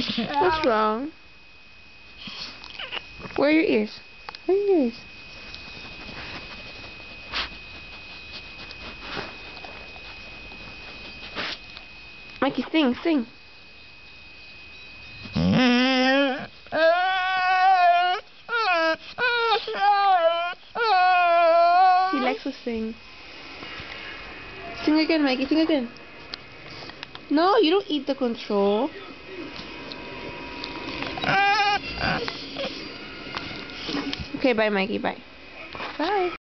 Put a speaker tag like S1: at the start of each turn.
S1: What's um, wrong? Where are your ears? Where are your ears? Mikey, sing, sing. He likes to sing. Sing again, Mikey, sing again. No, you don't eat the control. Okay, bye, Mikey, bye. Bye.